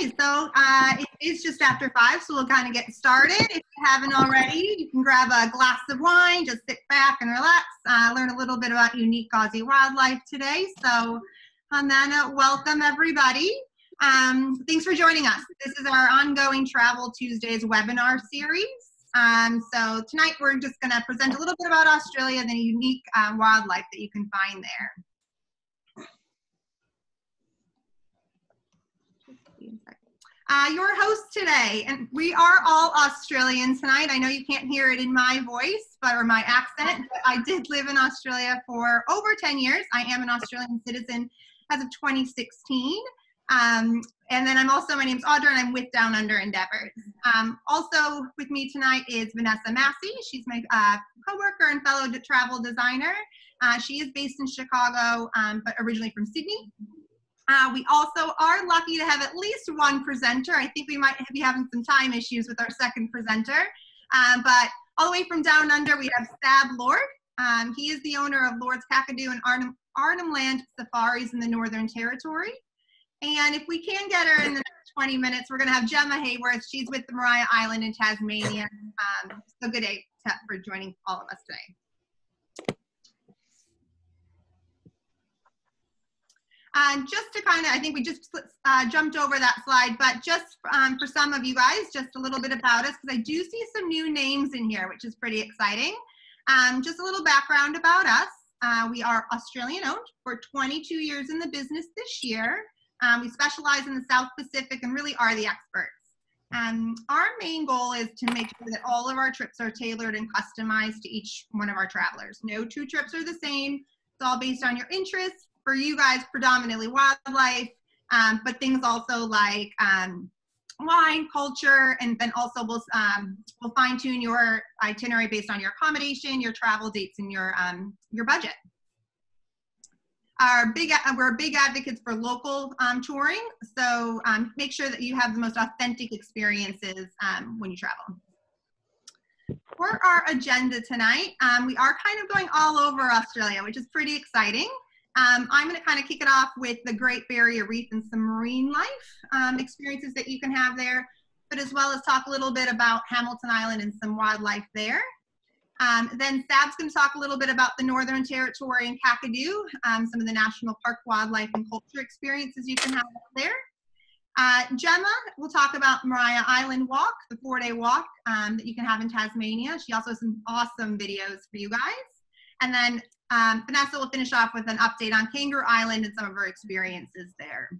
So uh, it is just after five, so we'll kind of get started. If you haven't already, you can grab a glass of wine, just sit back and relax, uh, learn a little bit about unique Aussie wildlife today. So note, welcome everybody. Um, thanks for joining us. This is our ongoing Travel Tuesdays webinar series. Um, so tonight we're just going to present a little bit about Australia and the unique um, wildlife that you can find there. Uh, your host today, and we are all Australian tonight. I know you can't hear it in my voice, but or my accent. But I did live in Australia for over 10 years. I am an Australian citizen as of 2016. Um, and then I'm also, my name's Audra, and I'm with Down Under Endeavours. Um, also with me tonight is Vanessa Massey. She's my uh, coworker and fellow travel designer. Uh, she is based in Chicago, um, but originally from Sydney. Uh, we also are lucky to have at least one presenter. I think we might be having some time issues with our second presenter. Um, but all the way from down under, we have Sab Lord. Um, he is the owner of Lord's Kakadu and Arnhem, Arnhem Land Safaris in the Northern Territory. And if we can get her in the next 20 minutes, we're going to have Gemma Hayworth. She's with the Maria Island in Tasmania. Um, so good day to, for joining all of us today. And just to kind of, I think we just uh, jumped over that slide, but just um, for some of you guys, just a little bit about us, because I do see some new names in here, which is pretty exciting. Um, just a little background about us. Uh, we are Australian owned for 22 years in the business this year. Um, we specialize in the South Pacific and really are the experts. Um, our main goal is to make sure that all of our trips are tailored and customized to each one of our travelers. No two trips are the same. It's all based on your interests, for you guys predominantly wildlife, um, but things also like um, wine, culture, and then also we'll, um, we'll fine tune your itinerary based on your accommodation, your travel dates, and your, um, your budget. Our big, we're big advocates for local um, touring, so um, make sure that you have the most authentic experiences when you travel for our agenda tonight, um, we are kind of going all over Australia, which is pretty exciting. Um, I'm going to kind of kick it off with the Great Barrier Reef and some marine life um, experiences that you can have there, but as well as talk a little bit about Hamilton Island and some wildlife there. Um, then Sab's going to talk a little bit about the Northern Territory and Kakadu, um, some of the national park wildlife and culture experiences you can have there. Uh, Gemma will talk about Maria Island Walk, the four-day walk um, that you can have in Tasmania. She also has some awesome videos for you guys. And then um, Vanessa will finish off with an update on Kangaroo Island and some of her experiences there.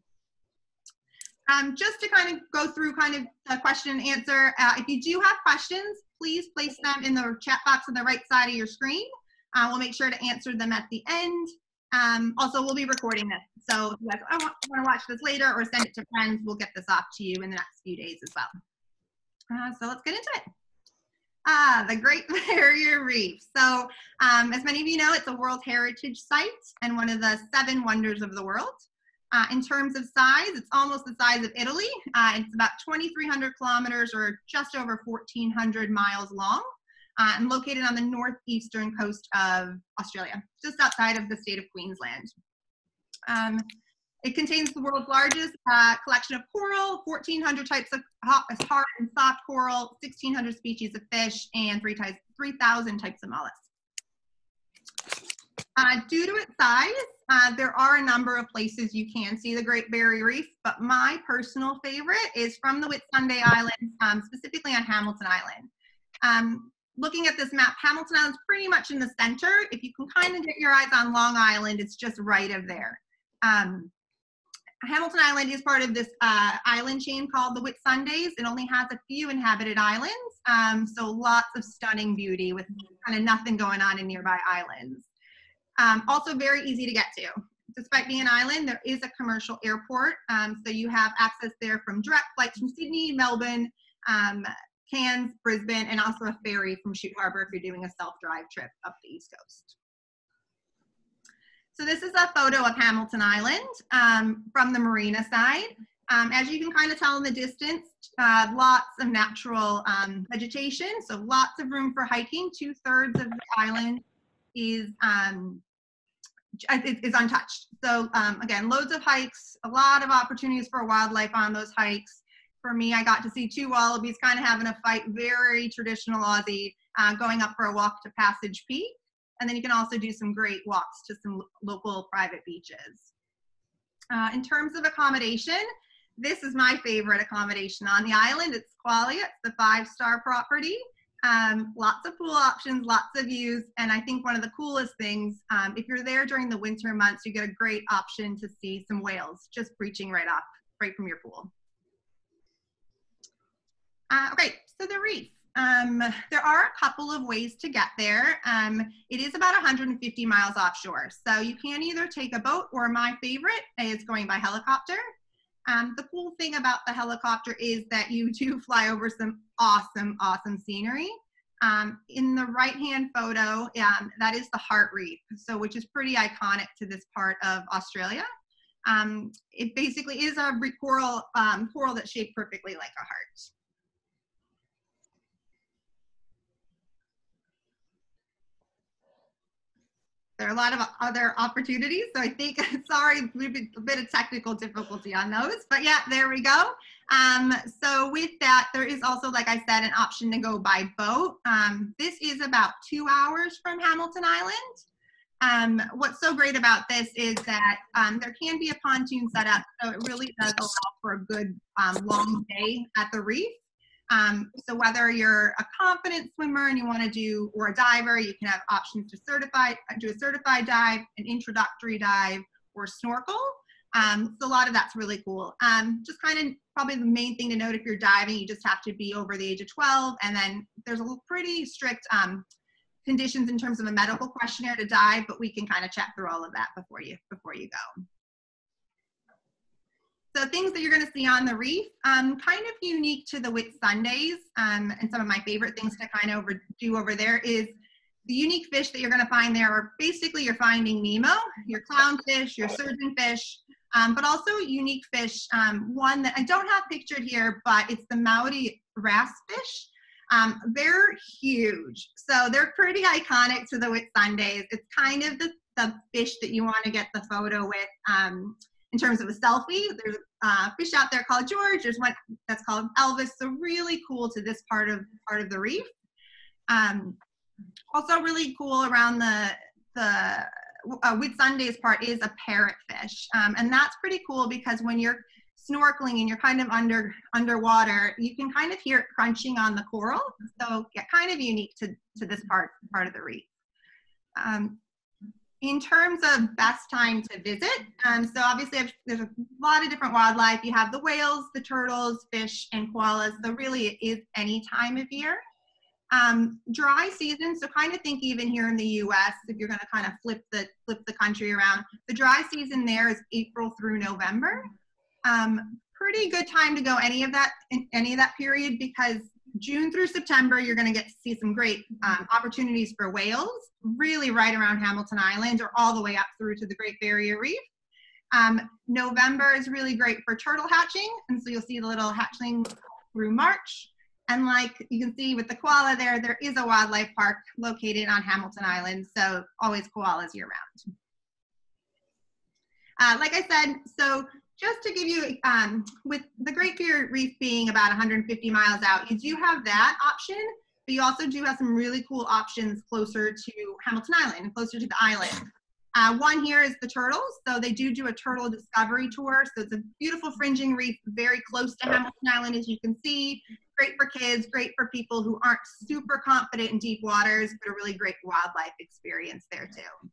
Um, just to kind of go through kind of the question and answer, uh, if you do have questions, please place them in the chat box on the right side of your screen. Uh, we'll make sure to answer them at the end. Um, also, we'll be recording this. So if you guys want, to watch this later or send it to friends, we'll get this off to you in the next few days as well. Uh, so let's get into it. Ah, the Great Barrier Reef. So, um, as many of you know, it's a World Heritage Site and one of the seven wonders of the world. Uh, in terms of size, it's almost the size of Italy. Uh, it's about 2,300 kilometers or just over 1,400 miles long uh, and located on the northeastern coast of Australia, just outside of the state of Queensland. Um, it contains the world's largest uh, collection of coral, 1,400 types of hard and soft coral, 1,600 species of fish, and 3,000 types of mollusks. Uh, due to its size, uh, there are a number of places you can see the Great Barrier Reef, but my personal favorite is from the Whitsunday Islands, um, specifically on Hamilton Island. Um, looking at this map, Hamilton Island's pretty much in the center. If you can kind of get your eyes on Long Island, it's just right of there. Um, Hamilton Island is part of this uh, island chain called the Whitsundays. It only has a few inhabited islands, um, so lots of stunning beauty with kind of nothing going on in nearby islands. Um, also very easy to get to. Despite being an island, there is a commercial airport, um, so you have access there from direct flights from Sydney, Melbourne, um, Cairns, Brisbane, and also a ferry from Shute Harbour if you're doing a self-drive trip up the East Coast. So this is a photo of Hamilton Island um, from the marina side. Um, as you can kind of tell in the distance, uh, lots of natural um, vegetation, so lots of room for hiking. Two thirds of the island is um, is untouched. So um, again, loads of hikes, a lot of opportunities for wildlife on those hikes. For me, I got to see two wallabies kind of having a fight, very traditional Aussie, uh, going up for a walk to Passage Peak. And then you can also do some great walks to some local private beaches. Uh, in terms of accommodation, this is my favorite accommodation on the island. It's Qualia, it's the five-star property. Um, lots of pool options, lots of views, and I think one of the coolest things, um, if you're there during the winter months, you get a great option to see some whales just breaching right off, right from your pool. Uh, okay, so the reef. Um, there are a couple of ways to get there. Um, it is about 150 miles offshore, so you can either take a boat or my favorite is going by helicopter. Um, the cool thing about the helicopter is that you do fly over some awesome, awesome scenery. Um, in the right-hand photo, um, that is the heart reef, so which is pretty iconic to this part of Australia. Um, it basically is a coral, coral that's shaped perfectly like a heart. There are a lot of other opportunities. So I think, sorry, a bit of technical difficulty on those, but yeah, there we go. Um, so with that, there is also, like I said, an option to go by boat. Um, this is about two hours from Hamilton Island. Um, what's so great about this is that um, there can be a pontoon set up, so it really does allow for a good um, long day at the reef. Um, so whether you're a confident swimmer and you want to do, or a diver, you can have options to certify, do a certified dive, an introductory dive, or snorkel. Um, so a lot of that's really cool. Um, just kind of probably the main thing to note if you're diving, you just have to be over the age of 12. And then there's a pretty strict um, conditions in terms of a medical questionnaire to dive, but we can kind of chat through all of that before you, before you go. So things that you're going to see on the reef, um, kind of unique to the Whitsundays, um, and some of my favorite things to kind of over, do over there is the unique fish that you're going to find there are basically you're finding Nemo, your clownfish, your surgeonfish, um, but also unique fish. Um, one that I don't have pictured here, but it's the Maori wrasse fish. Um, they're huge, so they're pretty iconic to the Whitsundays. It's kind of the, the fish that you want to get the photo with. Um, in terms of a selfie. There's a fish out there called George. There's one that's called Elvis. So really cool to this part of part of the reef. Um, also really cool around the the uh, Whitsundays part is a parrotfish, um, and that's pretty cool because when you're snorkeling and you're kind of under underwater, you can kind of hear it crunching on the coral. So yeah, kind of unique to to this part part of the reef. Um, in terms of best time to visit, um, so obviously there's a lot of different wildlife. You have the whales, the turtles, fish, and koalas. So really it is any time of year. Um, dry season, so kind of think even here in the U.S. if you're going to kind of flip the flip the country around, the dry season there is April through November. Um, pretty good time to go any of that any of that period because June through September, you're going to get to see some great um, opportunities for whales, really right around Hamilton Island or all the way up through to the Great Barrier Reef. Um, November is really great for turtle hatching, and so you'll see the little hatchling through March. And like you can see with the koala there, there is a wildlife park located on Hamilton Island, so always koalas year round. Uh, like I said, so just to give you, um, with the Great Barrier Reef being about 150 miles out, you do have that option, but you also do have some really cool options closer to Hamilton Island, closer to the island. Uh, one here is the turtles. So they do do a turtle discovery tour. So it's a beautiful fringing reef, very close to Hamilton Island, as you can see. Great for kids, great for people who aren't super confident in deep waters, but a really great wildlife experience there too.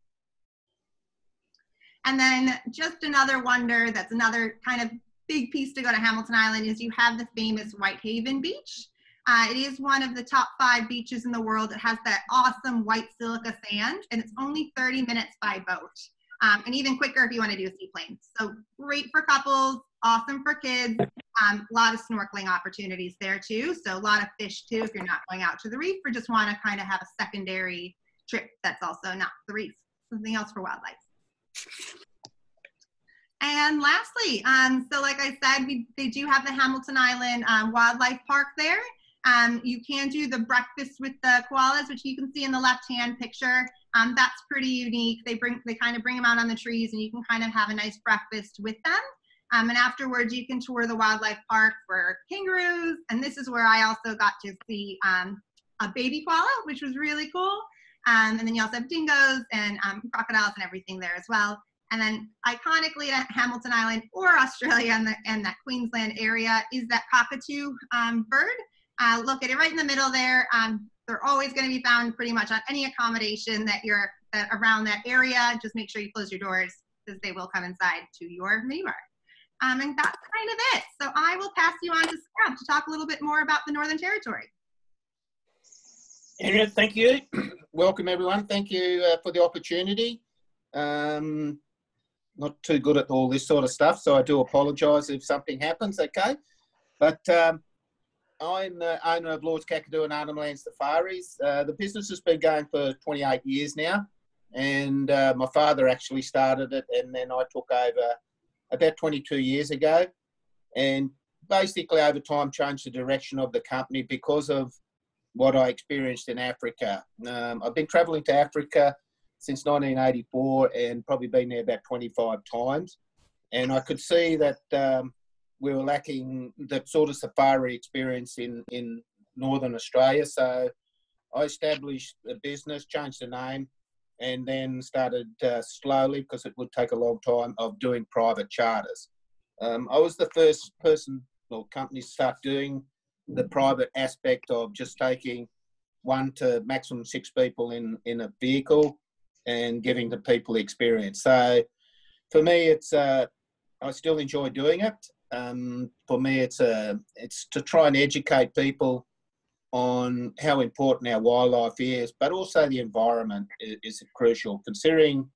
And then just another wonder that's another kind of big piece to go to Hamilton Island is you have the famous Whitehaven Beach. Uh, it is one of the top five beaches in the world. It has that awesome white silica sand, and it's only 30 minutes by boat. Um, and even quicker if you want to do a seaplane. So great for couples, awesome for kids. Um, a lot of snorkeling opportunities there too. So a lot of fish too if you're not going out to the reef or just want to kind of have a secondary trip that's also not the reef. Something else for wildlife. And lastly, um, so like I said, we, they do have the Hamilton Island um, Wildlife Park there. Um, you can do the breakfast with the koalas, which you can see in the left-hand picture. Um, that's pretty unique. They bring they kind of bring them out on the trees, and you can kind of have a nice breakfast with them. Um, and afterwards, you can tour the wildlife park for kangaroos. And this is where I also got to see um, a baby koala, which was really cool. Um, and then you also have dingoes and um, crocodiles and everything there as well. And then iconically Hamilton Island or Australia and, the, and that Queensland area is that cockatoo um, bird. Uh, look at it right in the middle there. Um, they're always going to be found pretty much on any accommodation that you're that around that area. Just make sure you close your doors because they will come inside to your minibar. Um, and that's kind of it. So I will pass you on to Scrub to talk a little bit more about the Northern Territory. Andrea, thank you. Welcome, everyone. Thank you uh, for the opportunity. Um, not too good at all this sort of stuff, so I do apologise if something happens, okay? But um, I'm the owner of Lord's Kakadu and Arnhem Land Safaris. Uh, the business has been going for 28 years now, and uh, my father actually started it, and then I took over about 22 years ago, and basically over time changed the direction of the company because of what I experienced in Africa. Um, I've been travelling to Africa since 1984 and probably been there about 25 times, and I could see that um, we were lacking that sort of safari experience in in northern Australia. So I established a business, changed the name, and then started uh, slowly because it would take a long time of doing private charters. Um, I was the first person or company to start doing the private aspect of just taking one to maximum six people in in a vehicle and giving the people the experience. So for me, it's uh, I still enjoy doing it. Um, for me, it's a uh, it's to try and educate people on how important our wildlife is, but also the environment is, is crucial. Considering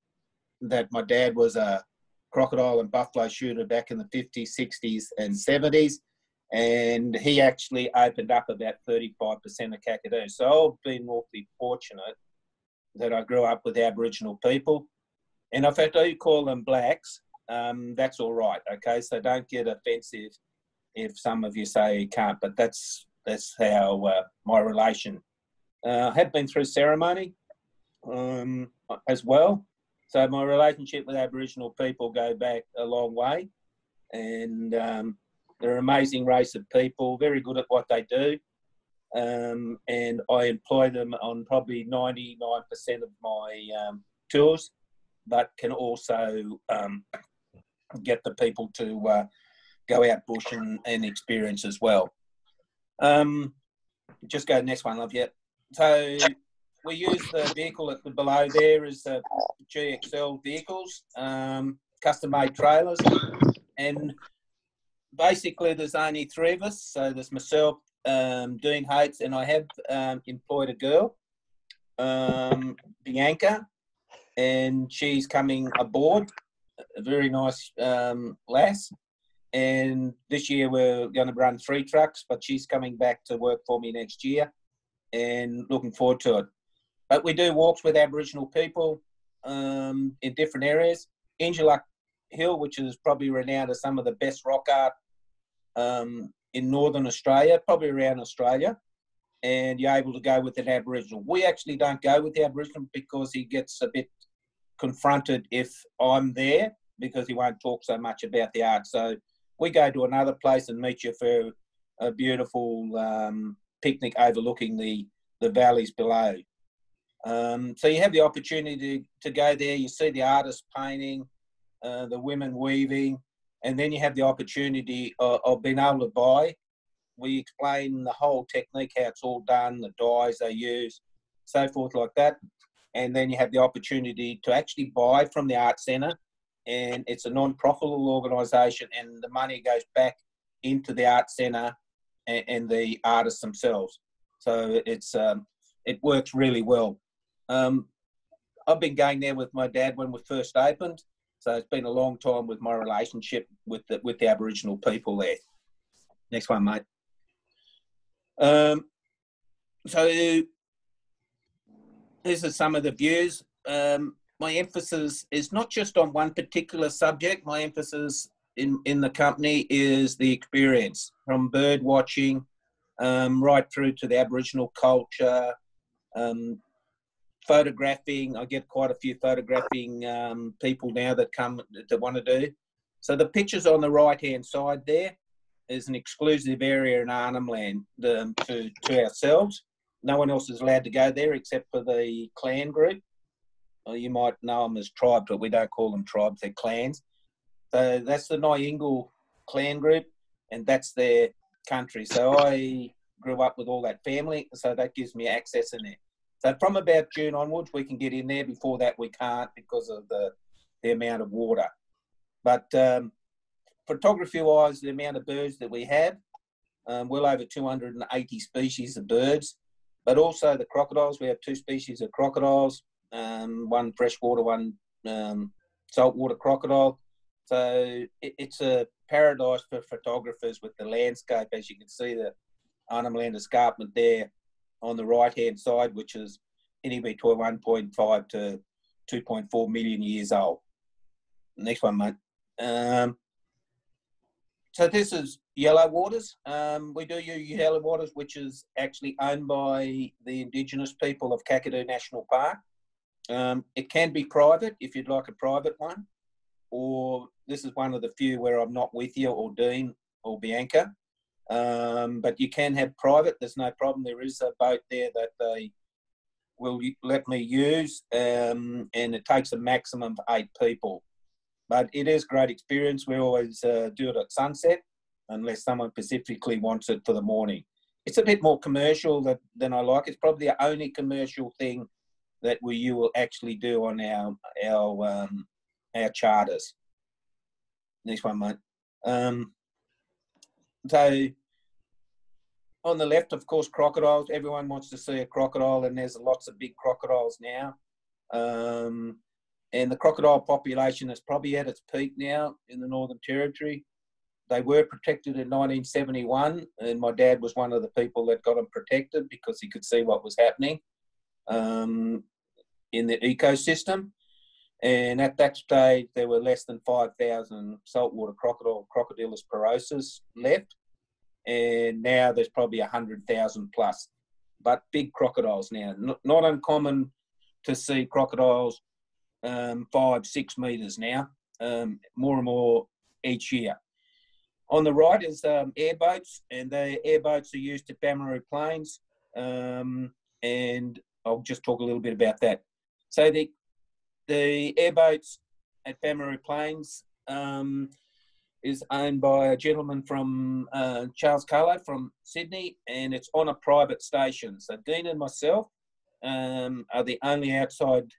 that my dad was a crocodile and buffalo shooter back in the 50s, 60s, and 70s, and he actually opened up about 35% of Kakadu. So I've been awfully fortunate that I grew up with Aboriginal people. And in fact, I call them blacks. Um, that's all right, okay? So don't get offensive if some of you say you can't, but that's that's how uh, my relation. Uh, I have been through ceremony um, as well, so my relationship with Aboriginal people go back a long way, and um, they're an amazing race of people, very good at what they do, um, and I employ them on probably 99% of my um, tours, but can also um, get the people to uh, go out bush and, and experience as well. Um, just go to the next one, love. Yep. So we use the vehicle at the below there is the GXL vehicles, um, custom made trailers, and basically there's only three of us. So there's myself, um, Dean Hates, and I have um, employed a girl, um, Bianca, and she's coming aboard. A very nice um, lass and this year we're going to run three trucks, but she's coming back to work for me next year, and looking forward to it. But we do walks with Aboriginal people um, in different areas. Injalak Hill, which is probably renowned as some of the best rock art um, in northern Australia, probably around Australia, and you're able to go with an Aboriginal. We actually don't go with the Aboriginal because he gets a bit confronted if I'm there because he won't talk so much about the art. So we go to another place and meet you for a beautiful um, picnic overlooking the, the valleys below. Um, so you have the opportunity to, to go there, you see the artists painting, uh, the women weaving, and then you have the opportunity of, of, being able to buy. We explain the whole technique, how it's all done, the dyes they use, so forth like that. And then you have the opportunity to actually buy from the art centre and it's a non-profitable organisation, and the money goes back into the art centre and, and the artists themselves. So it's um, it works really well. Um, I've been going there with my dad when we first opened, so it's been a long time with my relationship with the with the Aboriginal people there. Next one, mate. Um, so these are some of the views. Um, my emphasis is not just on one particular subject. My emphasis in, in the company is the experience from bird watching um, right through to the Aboriginal culture, um, photographing. I get quite a few photographing um, people now that come that want to do. So the pictures on the right hand side there is an exclusive area in Arnhem Land to, to ourselves. No one else is allowed to go there except for the clan group. Well, you might know them as tribes, but we don't call them tribes, they're clans. So that's the Nyingle clan group, and that's their country. So I grew up with all that family, so that gives me access in there. So from about June onwards, we can get in there. Before that, we can't because of the, the amount of water. But um, photography wise, the amount of birds that we have, um, well over 280 species of birds, but also the crocodiles. We have two species of crocodiles, um, one freshwater, one um, saltwater crocodile. So it, it's a paradise for photographers with the landscape, as you can see the Arnhem Land escarpment there on the right hand side, which is anywhere between 1.5 to 2.4 million years old. Next one, mate. Um, so this is Yellow Waters. Um, we do use Yellow Waters, which is actually owned by the Indigenous people of Kakadu National Park. Um, it can be private if you'd like a private one, or this is one of the few where I'm not with you, or Dean or Bianca. Um, but you can have private. There's no problem. There is a boat there that they will let me use, um, and it takes a maximum of eight people. But it is great experience. We always uh, do it at sunset, unless someone specifically wants it for the morning. It's a bit more commercial than, than I like. It's probably the only commercial thing that we you will actually do on our our um, our charters. Next one, mate. Um, so on the left, of course, crocodiles. Everyone wants to see a crocodile, and there's lots of big crocodiles now. Um, and the crocodile population is probably at its peak now in the Northern Territory. They were protected in 1971, and my dad was one of the people that got them protected because he could see what was happening um, in the ecosystem. And at that stage, there were less than 5,000 saltwater crocodile, Crocodylus porosus left. And now there's probably 100,000 plus. But big crocodiles now. Not, not uncommon to see crocodiles um, five, six metres now, um, more and more each year. On the right is um, airboats, and the airboats are used at Bamurru Plains, um, and I'll just talk a little bit about that. So the the airboats at Bamurru Plains um, is owned by a gentleman from uh, Charles Carlow from Sydney, and it's on a private station. So Dean and myself um, are the only outside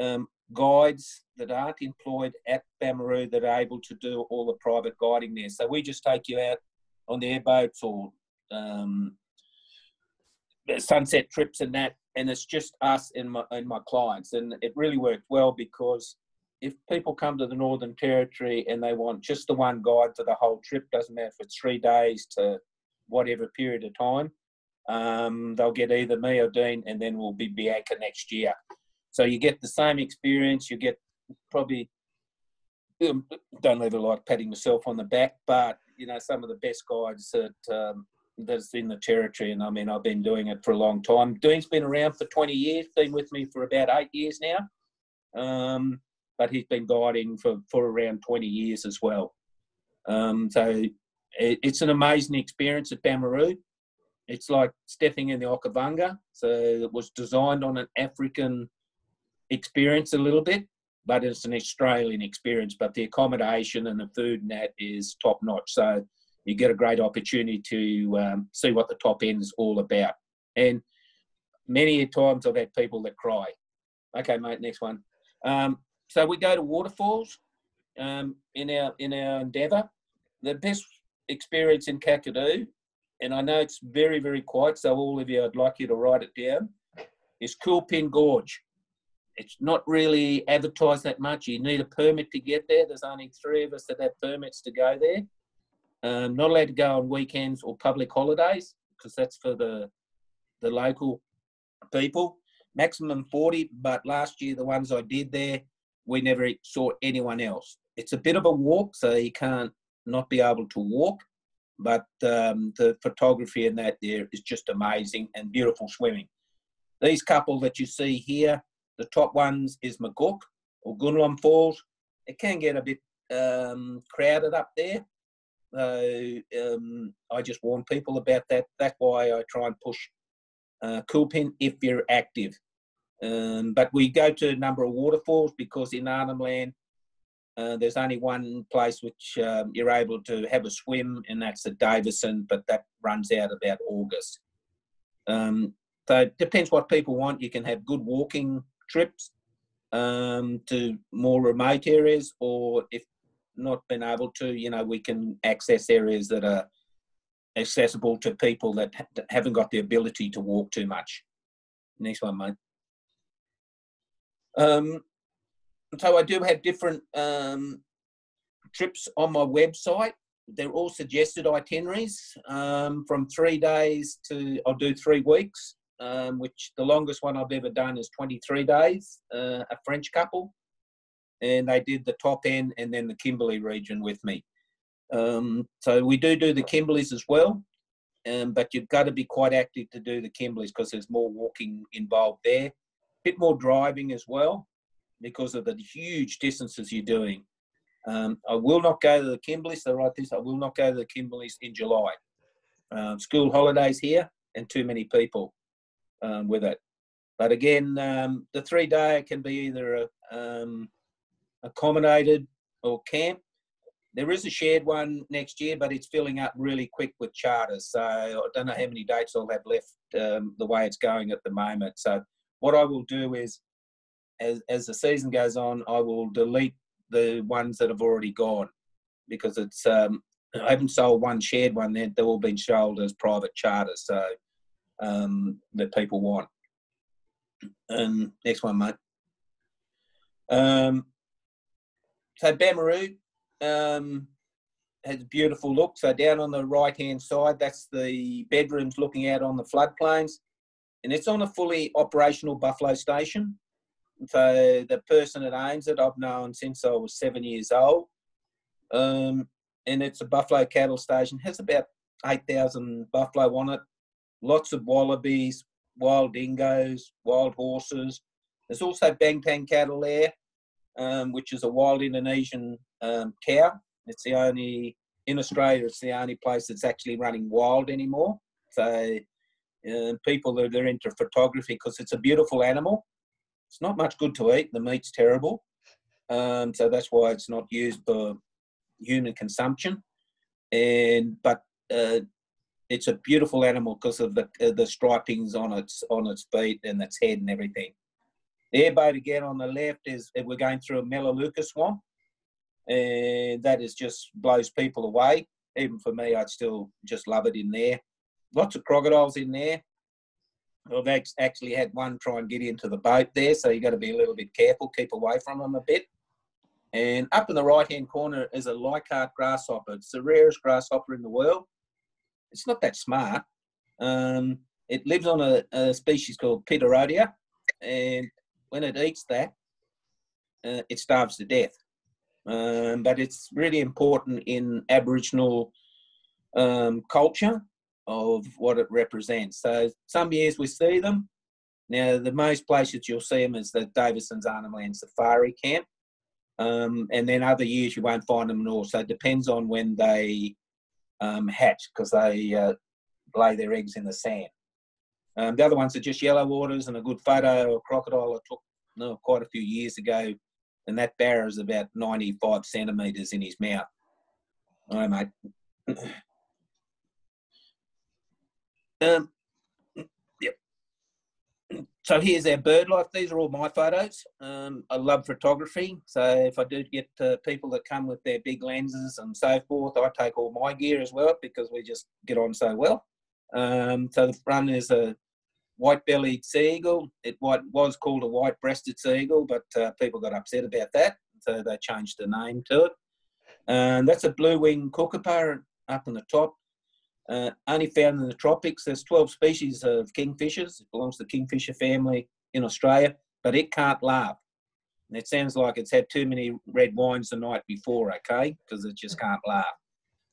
um, guides that aren't employed at Bamurru that are able to do all the private guiding there. So we just take you out on the airboats or um, sunset trips and that, and it's just us and my, and my clients. And it really worked well because if people come to the Northern Territory and they want just the one guide for the whole trip, doesn't matter if it's three days to whatever period of time, um, they'll get either me or Dean, and then we'll be Bianca next year. So you get the same experience. You get probably um, don't ever like patting myself on the back, but you know some of the best guides that um, that's in the territory. And I mean, I've been doing it for a long time. Dean's been around for 20 years. Been with me for about eight years now. Um, but he's been guiding for, for around 20 years as well. Um, so it, it's an amazing experience at Bamurru. It's like stepping in the Okavango. So it was designed on an African experience a little bit, but it's an Australian experience. But the accommodation and the food and that is top notch. So you get a great opportunity to um, see what the top end is all about. And many times I've had people that cry. Okay, mate, next one. Um, so we go to waterfalls um, in our in our endeavour. The best experience in Kakadu, and I know it's very very quiet. So all of you, I'd like you to write it down. Is Koolpin Gorge. It's not really advertised that much. You need a permit to get there. There's only three of us that have permits to go there. Um, not allowed to go on weekends or public holidays because that's for the the local people. Maximum 40, but last year the ones I did there, we never saw anyone else. It's a bit of a walk, so you can't not be able to walk, but um, the photography in that there is just amazing and beautiful swimming. These couple that you see here, the top ones is Maguk or Gunlom Falls. It can get a bit um, crowded up there. So um, I just warn people about that. That's why I try and push uh, Koolpin if you're active. Um, but we go to a number of waterfalls because in Arnhem Land, uh, there's only one place which um, you're able to have a swim, and that's at Davidson, but that runs out about August. Um, so it depends what people want. You can have good walking trips um, to more remote areas, or if not been able to, you know, we can access areas that are accessible to people that haven't got the ability to walk too much. Next one, mate. Um, so I do have different um, trips on my website. They're all suggested itineraries um, from three days to I'll do three weeks, um, which the longest one I've ever done is 23 days. Uh, a French couple, and they did the top end and then the Kimberley region with me. Um, so we do do the Kimberleys as well, um, but you've got to be quite active to do the Kimberleys because there's more walking involved there, A bit more driving as well because of the huge distances you're doing. Um, I will not go to the Kimberleys. So right this, I will not go to the Kimberleys in July. Um, school holidays here and too many people um, with it. But again, um, the three day can be either um, accommodated or camp. There is a shared one next year, but it's filling up really quick with charters. So I don't know how many dates I'll have left um, the way it's going at the moment. So what I will do is as, as the season goes on, I will delete the ones that have already gone because it's um, I haven't sold one shared one. They're, they've all been sold as private charters, so um, that people want. And next one, mate. Um, so Bamurru um, has a beautiful look. So down on the right hand side, that's the bedrooms looking out on the floodplains, and it's on a fully operational buffalo station. So the person that owns it, I've known since I was seven years old. Um, and it's a buffalo cattle station. Has about eight thousand buffalo on it. Lots of wallabies, wild dingoes, wild horses. There's also Banteng cattle there, um, which is a wild Indonesian um, cow. It's the only in Australia. It's the only place that's actually running wild anymore. So uh, people that are into photography because it's a beautiful animal it's not much good to eat. The meat's terrible. Um, so that's why it's not used for human consumption. And but uh, it's a beautiful animal because of the uh, the stripings on its on its feet and its head and everything. Airboat again on the left is we're going through a Melaleuca swamp, and that is just blows people away. Even for me, I'd still just love it in there. Lots of crocodiles in there. I've actually had one try and get into the boat there, so you've got to be a little bit careful, keep away from them a bit. And up in the right hand corner is a Leichhardt grasshopper. It's the rarest grasshopper in the world. It's not that smart. Um, it lives on a, a, species called Pityrodia, and when it eats that, uh, it starves to death. Um, but it's really important in Aboriginal um, culture of what it represents. So some years we see them. Now, the most places you'll see them is the Davidson's Arnhem Land Safari Camp. Um, and then other years you won't find them at all. So it depends on when they um, hatch because they uh, lay their eggs in the sand. Um, the other ones are just yellow waters and a good photo of a crocodile I took no, quite a few years ago. And that barra is about 95 centimetres in his mouth. All right, mate. Um, yep. So here's our bird life. These are all my photos. Um, I love photography. So if I do get uh, people that come with their big lenses and so forth, I take all my gear as well because we just get on so well. Um, so the front is a white-bellied sea eagle. It was called a white-breasted sea eagle, but uh, people got upset about that, so they changed the name to it. And that's a blue-winged kookaburra up in the top uh, only found in the tropics. There's 12 species of kingfishers. It belongs to the kingfisher family in Australia, but it can't laugh. And it sounds like it's had too many red wines the night before, okay? Because it just can't laugh.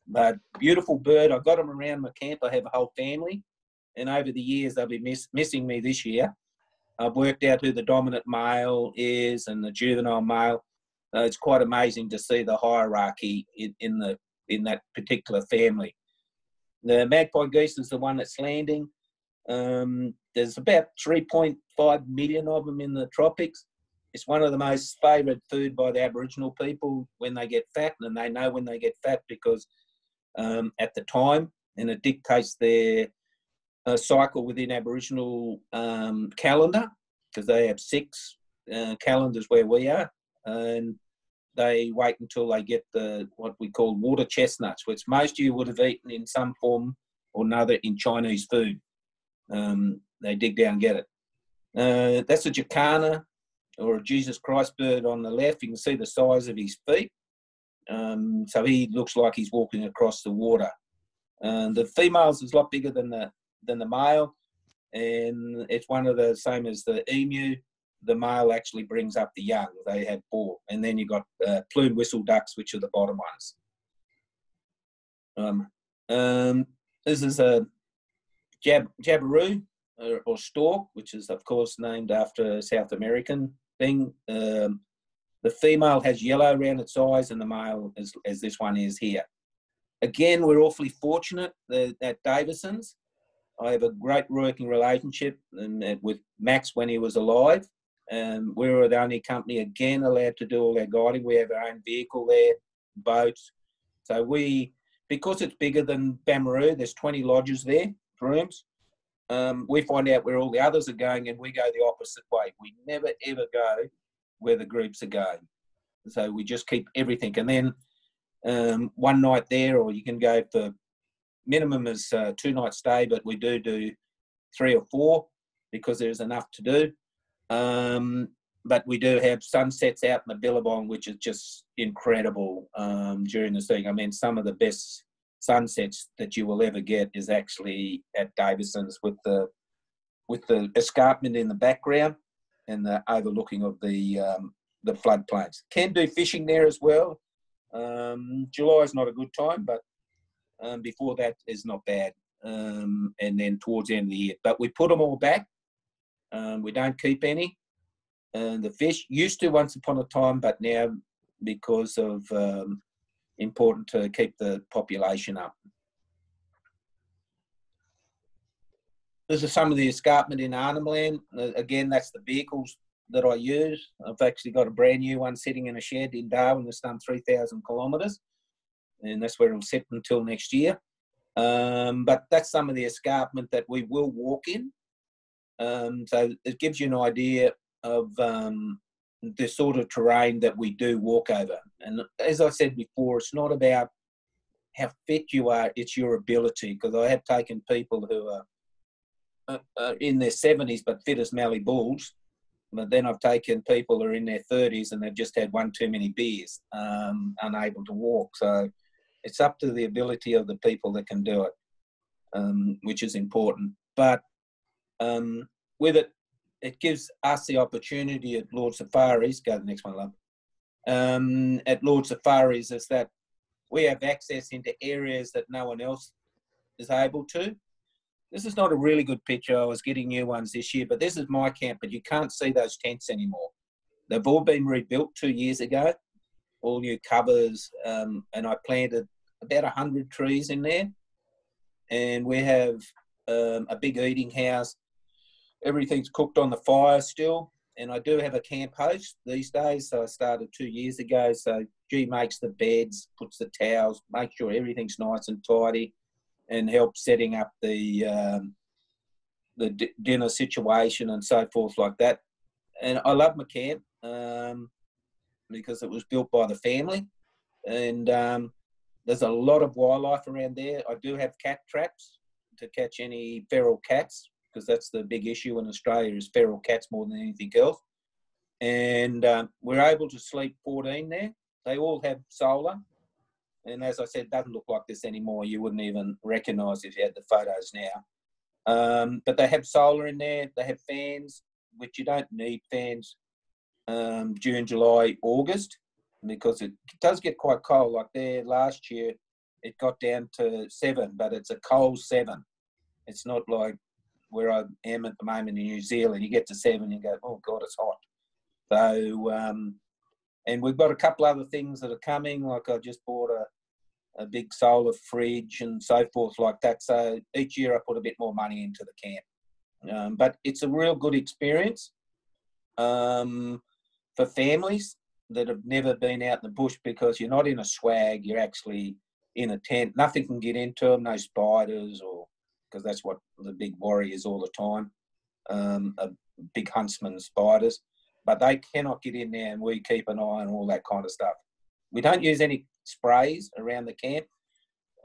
But beautiful bird. I've got them around my camp. I have a whole family. And over the years, they'll be miss, missing me this year I've worked out who the dominant male is and the juvenile male. Uh, it's quite amazing to see the hierarchy in, in the in that particular family. The magpie geese is the one that's landing. Um, there's about 3.5 million of them in the tropics. It's one of the most favoured food by the Aboriginal people when they get fat, and they know when they get fat because um, at the time, and it dictates their uh, cycle within Aboriginal um, calendar because they have six uh, calendars where we are, and they wait until they get the what we call water chestnuts, which most of you would have eaten in some form or another in Chinese food. Um, they dig down and get it. Uh, that's a jacana or a Jesus Christ bird on the left. You can see the size of his feet. Um, so he looks like he's walking across the water. And the females is a lot bigger than the than the male, and it's one of the same as the emu. The male actually brings up the young. They have four, and then you've got uh, plume whistle ducks, which are the bottom ones. Um, um, this is a jab, jabiru or, or, stork, which is of course named after a South American thing. Um, the female has yellow around its eyes, and the male, is, as this one is here. Again, we're awfully fortunate that, at Davidson's. I have a great working relationship and, uh, with Max when he was alive. Um, we were the only company again allowed to do all our guiding. We have our own vehicle there, boats. So we, because it's bigger than Bamurru, there's 20 lodges there, rooms. Um, we find out where all the others are going and we go the opposite way. We never ever go where the groups are going. So we just keep everything. And then um, one night there, or you can go for minimum is uh, two night stay, but we do do three or four because there's enough to do. Um, but we do have sunsets out in the Billabong, which is just incredible um, during the thing. I mean, some of the best sunsets that you will ever get is actually at Davidson's with the with the escarpment in the background and the overlooking of the um, the floodplains. Can do fishing there as well. Um, July is not a good time, but um, before that is not bad. Um, and then towards the end of the year, but we put them all back. Um, we don't keep any. And the fish used to once upon a time, but now because of um, important to keep the population up. This is some of the escarpment in Arnhem Land. Uh, again, that's the vehicles that I use. I've actually got a brand new one sitting in a shed in Darwin that's done 3,000 kilometres, and that's where it'll sit until next year. Um, but that's some of the escarpment that we will walk in. Um, so it gives you an idea of um, the sort of terrain that we do walk over. And as I said before, it's not about how fit you are, it's your ability. Because I have taken people who are uh, uh, in their 70s but fit as Mallee Bulls. But then I've taken people who are in their 30s and they've just had one too many beers, um, unable to walk. So it's up to the ability of the people that can do it, um, which is important. But um, with it, it gives us the opportunity at Lord Safaris, go to the next one, love. Um, at Lord Safaris is that we have access into areas that no one else is able to. This is not a really good picture. I was getting new ones this year, but this is my camp, but you can't see those tents anymore. They've all been rebuilt two years ago, all new covers, um, and I planted about 100 trees in there. And we have um, a big eating house everything's cooked on the fire still. And I do have a camp host these days. So I started two years ago. So G makes the beds, puts the towels, makes sure everything's nice and tidy, and helps setting up the um, the d- dinner situation and so forth like that. And I love my camp um, because it was built by the family, and um, there's a lot of wildlife around there. I do have cat traps to catch any feral cats because that's the big issue in Australia is feral cats more than anything else. And um, we're able to sleep 14 there. They all have solar. And as I said, doesn't look like this anymore. You wouldn't even recognise if you had the photos now. Um, but they have solar in there. They have fans, which you don't need fans um, June, July, August, because it does get quite cold. Like there last year, it got down to seven, but it's a cold seven. It's not like where I am at the moment in New Zealand. You get to seven, you go, oh God, it's hot. So, um, and we've got a couple other things that are coming. Like I just bought a, a big solar fridge and so forth like that. So each year I put a bit more money into the camp. Um, but it's a real good experience um, for families that have never been out in the bush because you're not in a swag, you're actually in a tent. Nothing can get into them, no spiders, or because that's what the big worry is all the time. Um, a big huntsman spiders, but they cannot get in there, and we keep an eye on all that kind of stuff. We don't use any sprays around the camp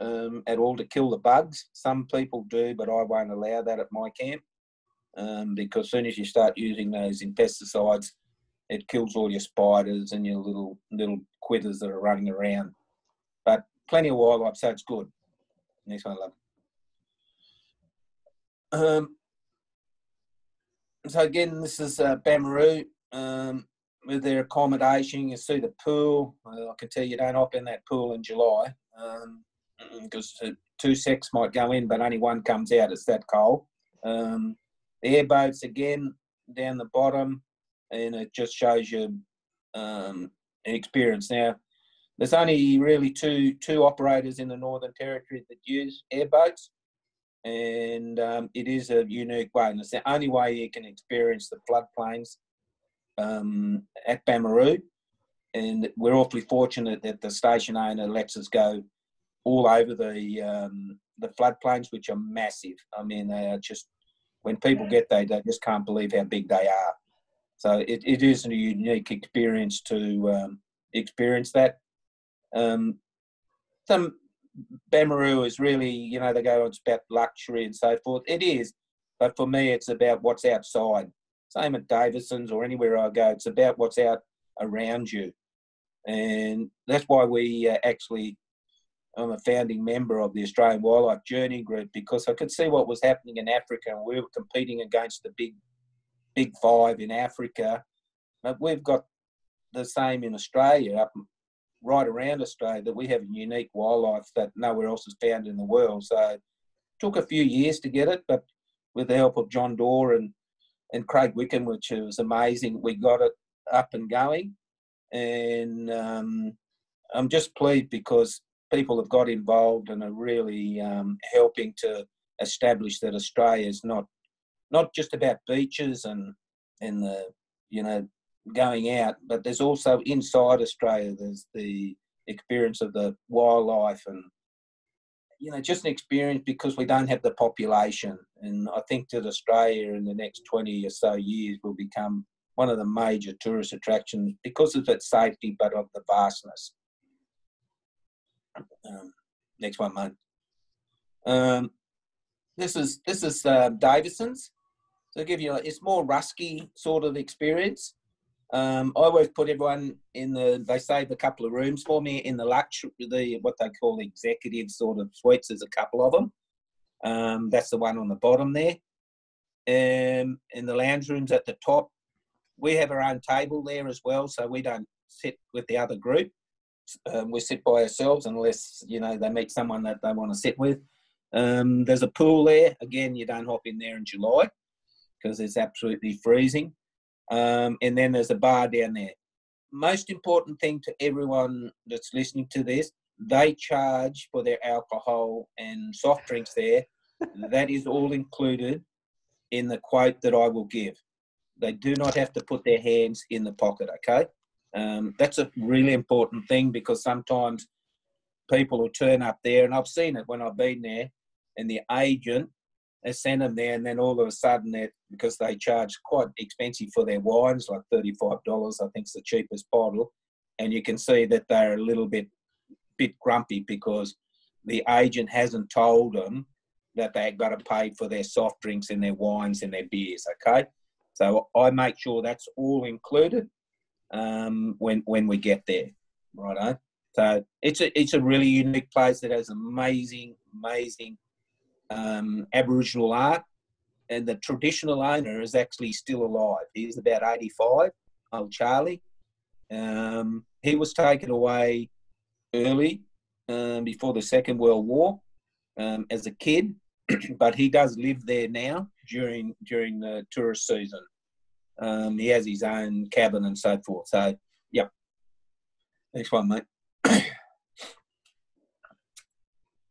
um, at all to kill the bugs. Some people do, but I won't allow that at my camp um, because as soon as you start using those pesticides, it kills all your spiders and your little little quitters that are running around. But plenty of wildlife, so it's good. Next one, love. Um, so again, this is uh, Bamurru um, with their accommodation. You see the pool. I can tell you don't hop in that pool in July because um, two sects might go in, but only one comes out. It's that cold. Um, the airboats again down the bottom, and it just shows you um, an experience. Now, there's only really two two operators in the Northern Territory that use airboats, and um, it is a unique way. And it's the only way you can experience the floodplains um, at Bamurru. And we're awfully fortunate that the station owner lets us go all over the um, the floodplains, which are massive. I mean, they are just when people get there, they just can't believe how big they are. So it, it is a unique experience to um, experience that. Um, some Bamurru is really, you know, they go, it's about luxury and so forth. It is, but for me, it's about what's outside. Same at Davidson's or anywhere I go, it's about what's out around you. And that's why we uh, actually I'm a founding member of the Australian Wildlife Journey Group because I could see what was happening in Africa and we were competing against the big, big five in Africa. But we've got the same in Australia, up right around Australia, that we have unique wildlife that nowhere else is found in the world. So it took a few years to get it, but with the help of John Doerr and, and Craig Wickham, which was amazing, we got it up and going. And um, I'm just pleased because people have got involved and are really um, helping to establish that Australia is not not just about beaches and and the you know going out, but there's also inside Australia. There's the experience of the wildlife and you know just an experience because we don't have the population. And I think that Australia in the next 20 or so years will become one of the major tourist attractions because of its safety, but of the vastness. Um, next one, mate. Um, this is this is uh, Davidson's. So give you, it's more rusky sort of experience. Um, I always put everyone in the. They save a couple of rooms for me in the luxury, the what they call executive sort of suites. There's a couple of them. Um, that's the one on the bottom there. Um, in the lounge rooms at the top, we have our own table there as well, so we don't sit with the other group um, we sit by ourselves unless you know they meet someone that they want to sit with. Um, there's a pool there. Again, you don't hop in there in July because it's absolutely freezing. Um, and then there's a bar down there. Most important thing to everyone that's listening to this, they charge for their alcohol and soft drinks there. that is all included in the quote that I will give. They do not have to put their hands in the pocket, okay? Um, that's a really important thing because sometimes people will turn up there, and I've seen it when I've been there, and the agent has sent them there, and then all of a sudden, they because they charge quite expensive for their wines, like thirty-five dollars, I think is the cheapest bottle, and you can see that they're a little bit bit grumpy because the agent hasn't told them that they've got to pay for their soft drinks and their wines and their beers. Okay, so I make sure that's all included um, when when we get there, right? So it's a it's a really unique place that has amazing amazing um, Aboriginal art, and the traditional owner is actually still alive. He's about eighty five, old Charlie. Um, he was taken away early um, before the Second World War um, as a kid, but he does live there now during during the tourist season. Um, he has his own cabin and so forth. So, yeah. Next one, mate.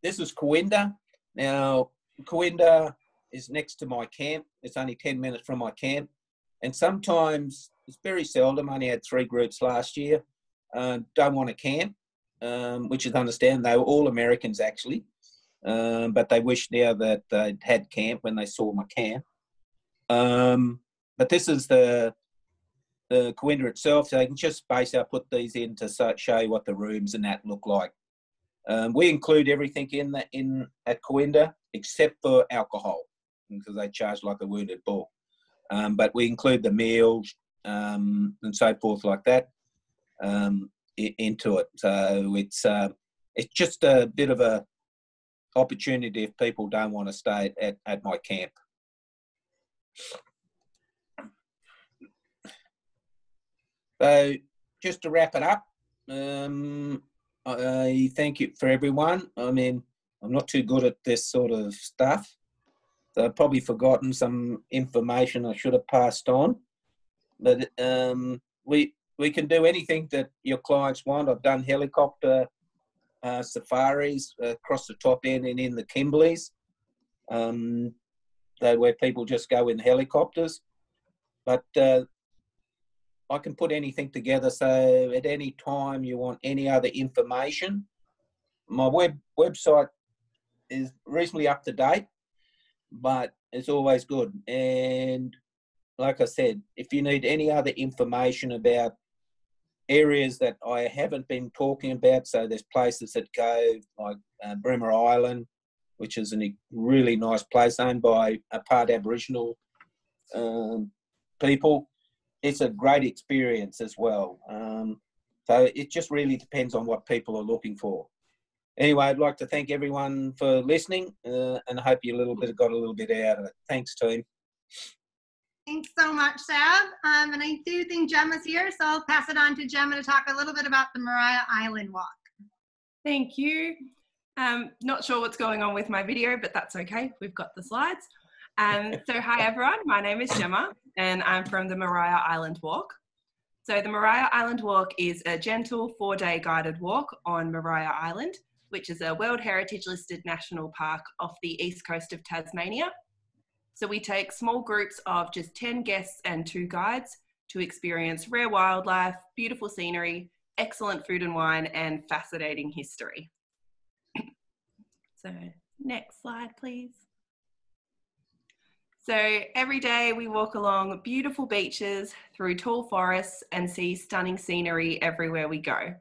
this is Cooinda. Now, Cooinda is next to my camp. It's only 10 minutes from my camp. And sometimes, it's very seldom, I only had three groups last year, uh, don't want to camp, um, which is understand. They were all Americans actually, um, but they wish now that they'd had camp when they saw my camp. Um, but this is the the Cooinda itself. So you can just basically put these in to show you what the rooms and that look like. Um, we include everything in in at Cooinda except for alcohol because they charge like a wounded bull. Um, but we include the meals um, and so forth like that um, into it. So it's uh, it's just a bit of a opportunity if people don't want to stay at, at my camp. So just to wrap it up, um, I thank you for everyone. I mean, I'm not too good at this sort of stuff. So I've probably forgotten some information I should have passed on. But um, we we can do anything that your clients want. I've done helicopter uh, safaris across the top end and in the Kimberleys, um, where people just go in helicopters. But uh, I can put anything together. So at any time you want any other information, my web website is reasonably up to date, but it's always good. And like I said, if you need any other information about areas that I haven't been talking about, so there's places that go like uh, Bremer Island, which is a really nice place owned by a part Aboriginal um, people it's a great experience as well. Um, so it just really depends on what people are looking for. Anyway, I'd like to thank everyone for listening, uh, and I hope you a little bit got a little bit out of it. Thanks, team. Thanks so much, Sab. Um, and I do think Gemma's here, so I'll pass it on to Gemma to talk a little bit about the Maria Island Walk. Thank you. Um, not sure what's going on with my video, but that's okay. We've got the slides. Um, so hi everyone, my name is Gemma and I'm from the Maria Island Walk. So the Maria Island Walk is a gentle four-day guided walk on Maria Island, which is a World Heritage listed national park off the east coast of Tasmania. So we take small groups of just 10 guests and two guides to experience rare wildlife, beautiful scenery, excellent food and wine, and fascinating history. so next slide, please. So every day we walk along beautiful beaches, through tall forests, and see stunning scenery everywhere we go.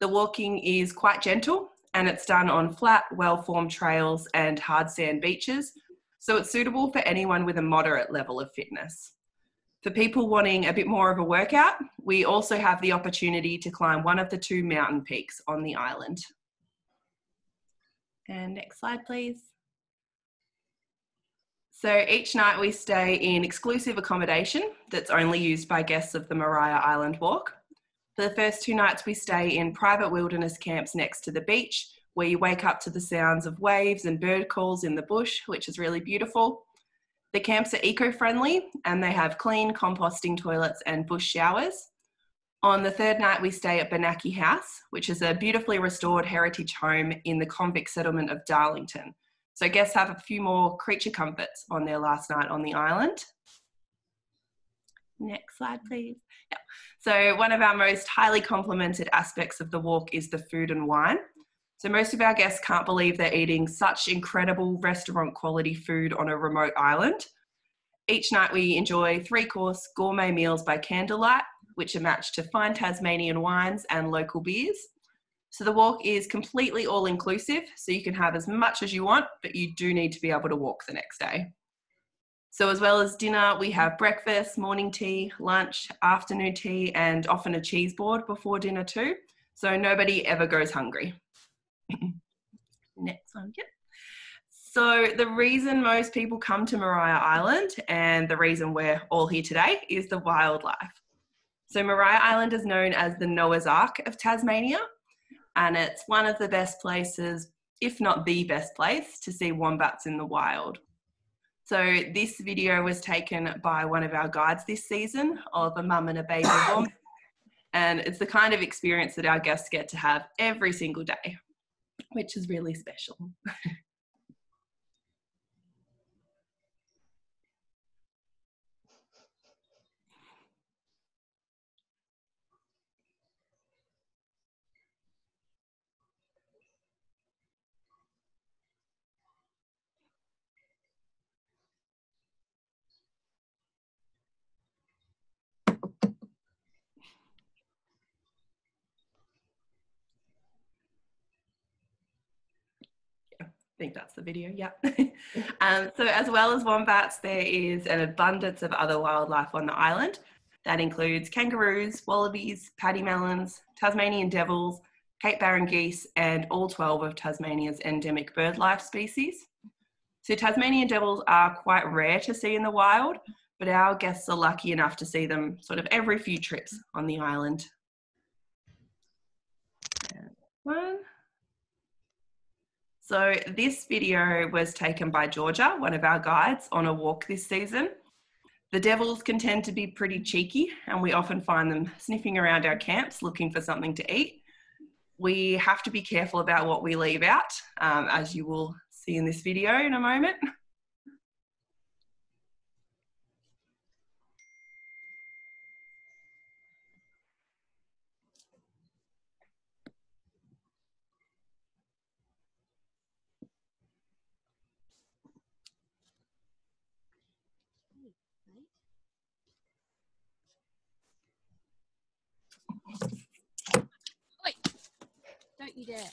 The walking is quite gentle and it's done on flat, well formed trails and hard sand beaches, so it's suitable for anyone with a moderate level of fitness. For people wanting a bit more of a workout, we also have the opportunity to climb one of the two mountain peaks on the island. And next slide, please. So each night we stay in exclusive accommodation that's only used by guests of the Maria Island Walk. For the first two nights, we stay in private wilderness camps next to the beach, where you wake up to the sounds of waves and bird calls in the bush, which is really beautiful. The camps are eco friendly and they have clean composting toilets and bush showers. On the third night, we stay at Bernacchi House, which is a beautifully restored heritage home in the convict settlement of Darlington, so guests have a few more creature comforts on their last night on the island. Next slide, please. Yeah. So one of our most highly complimented aspects of the walk is the food and wine. So most of our guests can't believe they're eating such incredible restaurant quality food on a remote island. Each night we enjoy three course gourmet meals by candlelight, which are matched to fine Tasmanian wines and local beers. So the walk is completely all inclusive, so you can have as much as you want, but you do need to be able to walk the next day. So, as well as dinner, we have breakfast, morning tea, lunch, afternoon tea, and often a cheese board before dinner, too. So, nobody ever goes hungry. Next one, yep. So, the reason most people come to Maria Island and the reason we're all here today is the wildlife. So, Maria Island is known as the Noah's Ark of Tasmania and it's one of the best places if not the best place, to see wombats in the wild. So this video was taken by one of our guides this season of a mum and a baby wombat. And it's the kind of experience that our guests get to have every single day, which is really special. I think that's the video, yeah. um, so as well as wombats, there is an abundance of other wildlife on the island. That includes kangaroos, wallabies, pademelons, Tasmanian devils, Cape Barren geese, and all 12 of Tasmania's endemic bird life species. So Tasmanian devils are quite rare to see in the wild, but our guests are lucky enough to see them sort of every few trips on the island. One. So this video was taken by Georgia, one of our guides, on a walk this season. The devils can tend to be pretty cheeky and we often find them sniffing around our camps looking for something to eat. We have to be careful about what we leave out, um, as you will see in this video in a moment. You dare.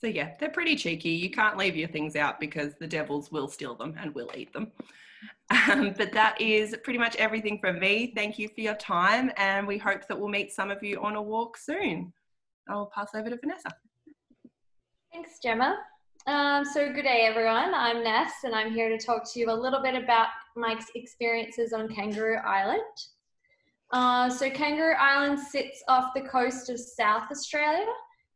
So yeah, they're pretty cheeky. You can't leave your things out because the devils will steal them and will eat them. Um, but that is pretty much everything from me. Thank you for your time, and we hope that we'll meet some of you on a walk soon. I'll pass over to Vanessa. Thanks, Gemma. Um, so good day, everyone. I'm Ness, and I'm here to talk to you a little bit about my experiences on Kangaroo Island. Uh, so Kangaroo Island sits off the coast of South Australia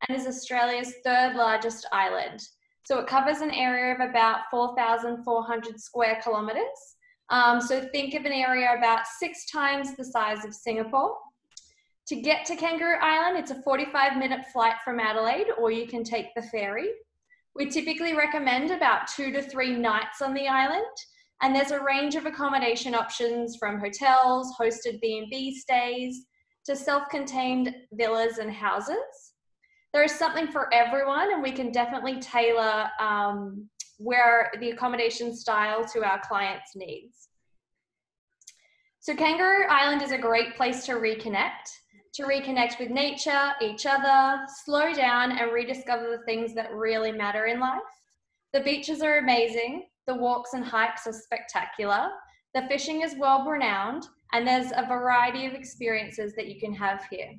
and is Australia's third largest island. So it covers an area of about 4,400 square kilometres. Um, so think of an area about six times the size of Singapore. To get to Kangaroo Island, it's a 45 minute flight from Adelaide, or you can take the ferry. We typically recommend about two to three nights on the island, and there's a range of accommodation options from hotels, hosted B&B stays, to self-contained villas and houses. There is something for everyone and we can definitely tailor um, where the accommodation style to our clients' needs. So Kangaroo Island is a great place to reconnect, to reconnect with nature, each other, slow down and rediscover the things that really matter in life. The beaches are amazing, the walks and hikes are spectacular. The fishing is world renowned, and there's a variety of experiences that you can have here.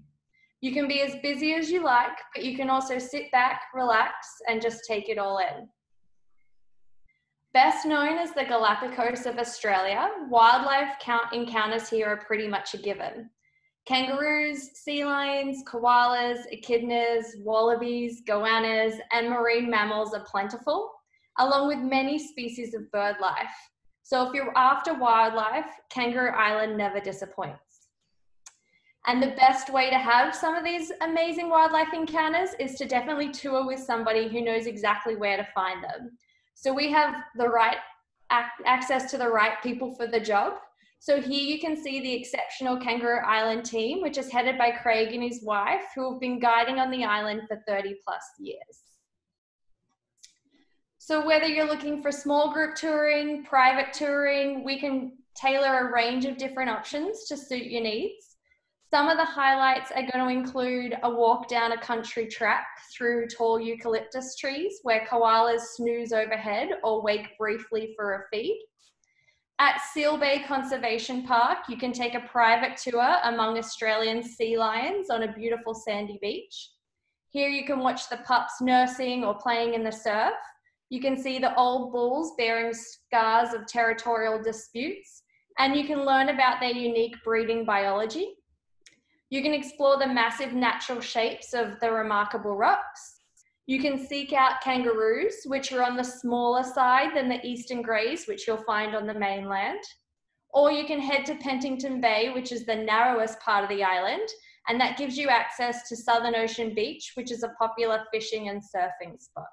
You can be as busy as you like, but you can also sit back, relax, and just take it all in. Best known as the Galapagos of Australia, wildlife count encounters here are pretty much a given. Kangaroos, sea lions, koalas, echidnas, wallabies, goannas, and marine mammals are plentiful, along with many species of bird life. So if you're after wildlife, Kangaroo Island never disappoints. And the best way to have some of these amazing wildlife encounters is to definitely tour with somebody who knows exactly where to find them. So we have the right access to the right people for the job. So here you can see the exceptional Kangaroo Island team, which is headed by Craig and his wife, who have been guiding on the island for 30 plus years. So whether you're looking for small group touring, private touring, we can tailor a range of different options to suit your needs. Some of the highlights are going to include a walk down a country track through tall eucalyptus trees where koalas snooze overhead or wake briefly for a feed. At Seal Bay Conservation Park, you can take a private tour among Australian sea lions on a beautiful sandy beach. Here you can watch the pups nursing or playing in the surf. You can see the old bulls bearing scars of territorial disputes, and you can learn about their unique breeding biology. You can explore the massive natural shapes of the remarkable rocks. You can seek out kangaroos, which are on the smaller side than the eastern greys, which you'll find on the mainland. Or you can head to Pennington Bay, which is the narrowest part of the island, and that gives you access to Southern Ocean Beach, which is a popular fishing and surfing spot.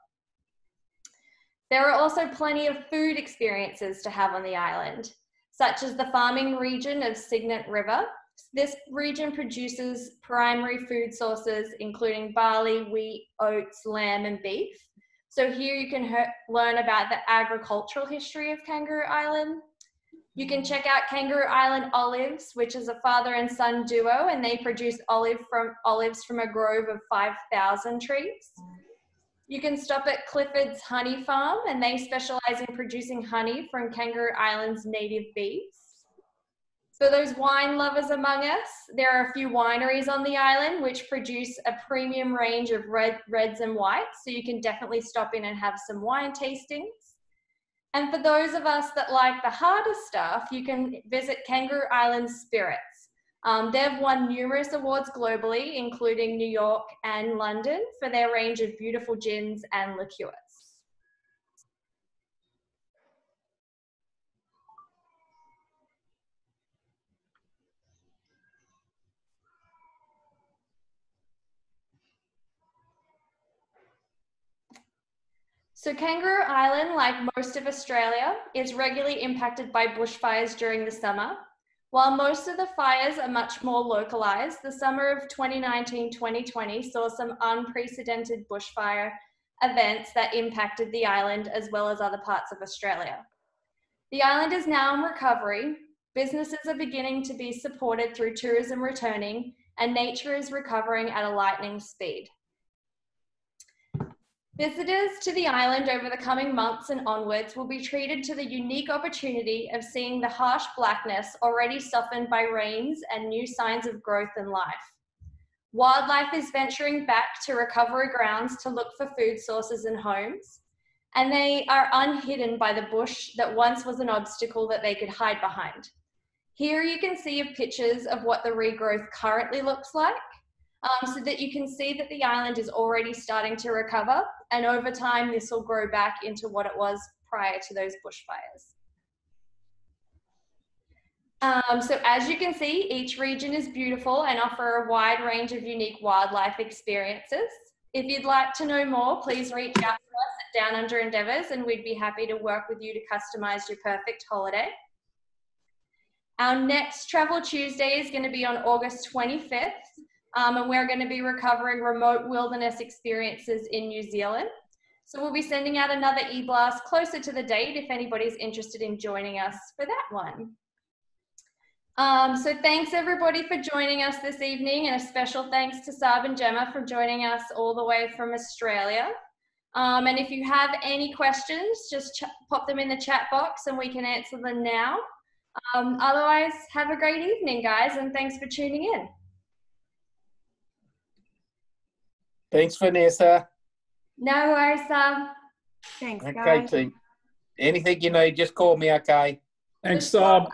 There are also plenty of food experiences to have on the island, such as the farming region of Cygnet River. This region produces primary food sources, including barley, wheat, oats, lamb, and beef. So here you can learn about the agricultural history of Kangaroo Island. You can check out Kangaroo Island Olives, which is a father and son duo, and they produce olive from, olives from a grove of 5,000 trees. You can stop at Clifford's Honey Farm, and they specialize in producing honey from Kangaroo Island's native bees. For those wine lovers among us, there are a few wineries on the island which produce a premium range of red, reds and whites, so you can definitely stop in and have some wine tastings. And for those of us that like the harder stuff, you can visit Kangaroo Island Spirits. Um, they've won numerous awards globally, including New York and London, for their range of beautiful gins and liqueurs. So Kangaroo Island, like most of Australia, is regularly impacted by bushfires during the summer, while most of the fires are much more localised, the summer of 2019-2020 saw some unprecedented bushfire events that impacted the island as well as other parts of Australia. The island is now in recovery, businesses are beginning to be supported through tourism returning, and nature is recovering at a lightning speed. Visitors to the island over the coming months and onwards will be treated to the unique opportunity of seeing the harsh blackness already softened by rains and new signs of growth and life. Wildlife is venturing back to recovery grounds to look for food sources and homes, and they are unhidden by the bush that once was an obstacle that they could hide behind. Here you can see pictures of what the regrowth currently looks like um, so that you can see that the island is already starting to recover. And over time, this will grow back into what it was prior to those bushfires. Um, so as you can see, each region is beautiful and offer a wide range of unique wildlife experiences. If you'd like to know more, please reach out to us at Down Under Endeavours and we'd be happy to work with you to customise your perfect holiday. Our next Travel Tuesday is going to be on August 25th um, and we're going to be recovering remote wilderness experiences in New Zealand. So we'll be sending out another e-blast closer to the date if anybody's interested in joining us for that one. Um, so thanks everybody for joining us this evening and a special thanks to Saab and Gemma for joining us all the way from Australia. Um, and if you have any questions, just pop them in the chat box and we can answer them now. Um, otherwise, have a great evening, guys, and thanks for tuning in. Thanks, Vanessa. No worries, Sam. Thanks, Okay, guys. team. Anything you need, just call me, okay? Thanks, Saab.